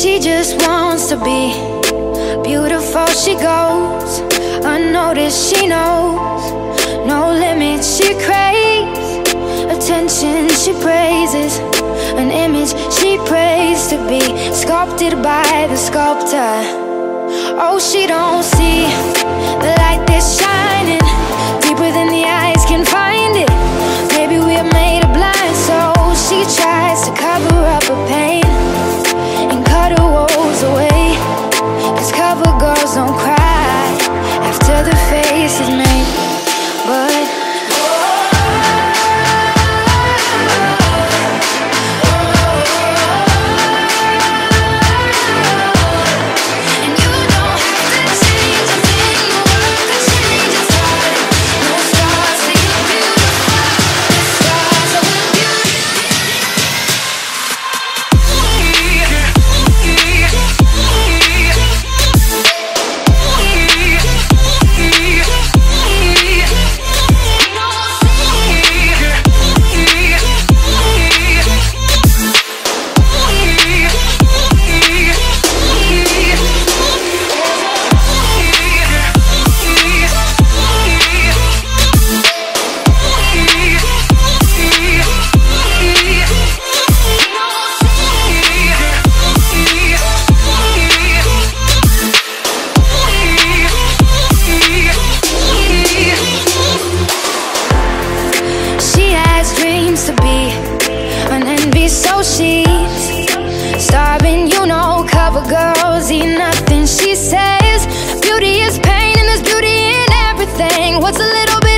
She just wants to be beautiful. She goes unnoticed. She knows no limits. She craves attention. She praises an image she prays to be sculpted by the sculptor. Oh, she don't see the light that's shining so she's starving, you know, cover girls eat nothing. She says, Beauty is pain, and there's beauty in everything. What's a little bit?